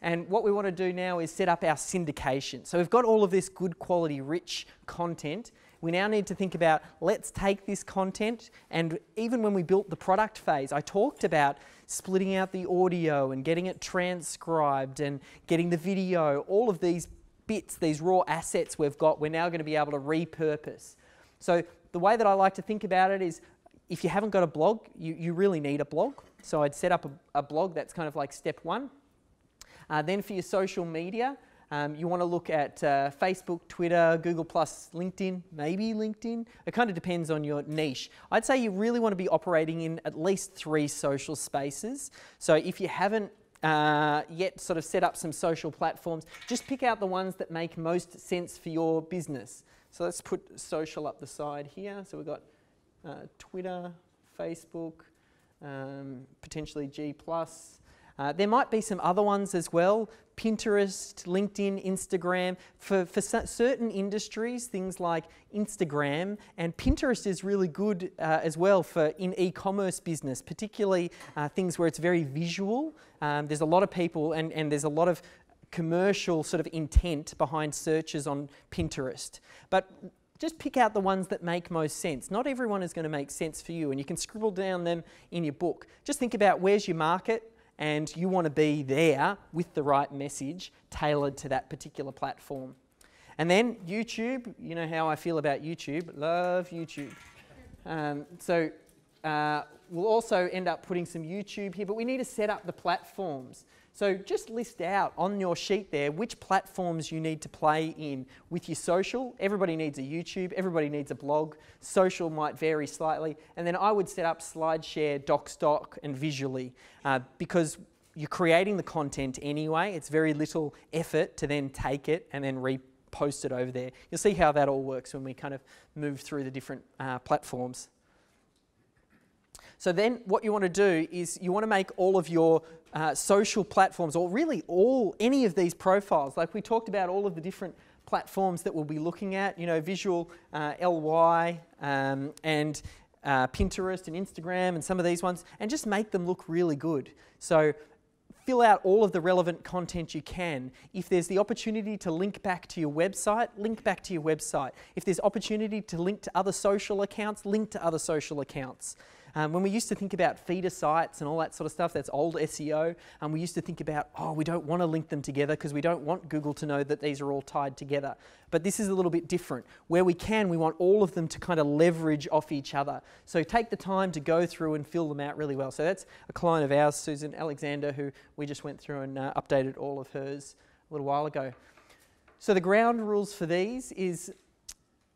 And what we want to do now is set up our syndication. So we've got all of this good quality, rich content. We now need to think about let's take this content and even when we built the product phase, I talked about splitting out the audio and getting it transcribed and getting the video, all of these bits, these raw assets we've got, we're now going to be able to repurpose. So the way that I like to think about it is if you haven't got a blog, you, you really need a blog. So I'd set up a, a blog, that's kind of like step one. Uh, then for your social media, um, you want to look at uh, Facebook, Twitter, Google, Plus, LinkedIn, maybe LinkedIn. It kind of depends on your niche. I'd say you really want to be operating in at least three social spaces. So if you haven't uh, yet sort of set up some social platforms, just pick out the ones that make most sense for your business. So let's put social up the side here. So we've got uh, Twitter, Facebook, um, potentially G+. Uh, there might be some other ones as well, Pinterest, LinkedIn, Instagram. For, for certain industries, things like Instagram and Pinterest is really good uh, as well for in e-commerce business, particularly uh, things where it's very visual. Um, there's a lot of people and, and there's a lot of commercial sort of intent behind searches on Pinterest. But just pick out the ones that make most sense. Not everyone is going to make sense for you, and you can scribble down them in your book. Just think about where's your market, and you want to be there with the right message tailored to that particular platform. And then YouTube, you know how I feel about YouTube, love YouTube. Um, so uh, we'll also end up putting some YouTube here, but we need to set up the platforms. So just list out on your sheet there which platforms you need to play in with your social. Everybody needs a YouTube, everybody needs a blog. Social might vary slightly. And then I would set up SlideShare, Docstoc, and Visually uh, because you're creating the content anyway. It's very little effort to then take it and then repost it over there. You'll see how that all works when we kind of move through the different uh, platforms. So then what you want to do is you want to make all of your uh, social platforms, or really all, any of these profiles, like we talked about all of the different platforms that we'll be looking at, you know, Visual, uh, LY, um, and uh, Pinterest and Instagram and some of these ones, and just make them look really good. So fill out all of the relevant content you can. If there's the opportunity to link back to your website, link back to your website. If there's opportunity to link to other social accounts, link to other social accounts. Um, when we used to think about feeder sites and all that sort of stuff, that's old SEO, and um, we used to think about, oh, we don't want to link them together because we don't want Google to know that these are all tied together. But this is a little bit different. Where we can, we want all of them to kind of leverage off each other. So take the time to go through and fill them out really well. So that's a client of ours, Susan Alexander, who we just went through and uh, updated all of hers a little while ago. So the ground rules for these is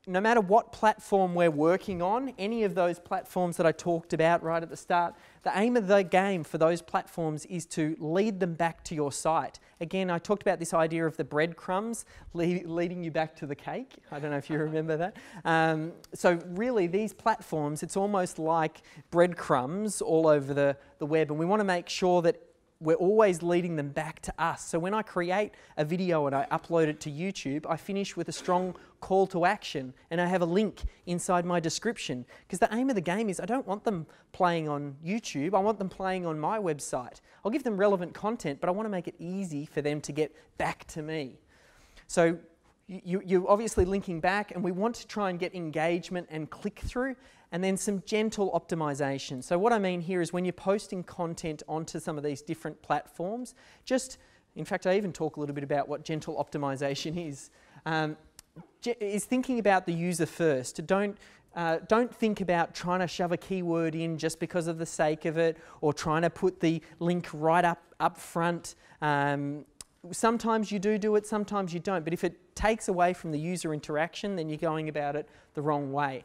no matter what platform we're working on, any of those platforms that I talked about right at the start, the aim of the game for those platforms is to lead them back to your site. Again, I talked about this idea of the breadcrumbs lead, leading you back to the cake. I don't know if you remember that. Um, so, really, these platforms, it's almost like breadcrumbs all over the, the web, and we want to make sure that we're always leading them back to us. So when I create a video and I upload it to YouTube, I finish with a strong call to action and I have a link inside my description. Because the aim of the game is I don't want them playing on YouTube, I want them playing on my website. I'll give them relevant content, but I want to make it easy for them to get back to me. So you, are obviously linking back, and we want to try and get engagement and click through and then some gentle optimization. So what I mean here is when you're posting content onto some of these different platforms, just, in fact, I even talk a little bit about what gentle optimization is, um, is thinking about the user first. Don't, uh, don't think about trying to shove a keyword in just because of the sake of it or trying to put the link right up, up front. Um, sometimes you do do it, sometimes you don't. But if it takes away from the user interaction, then you're going about it the wrong way.